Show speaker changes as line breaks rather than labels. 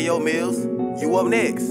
Yo Mills, you up next.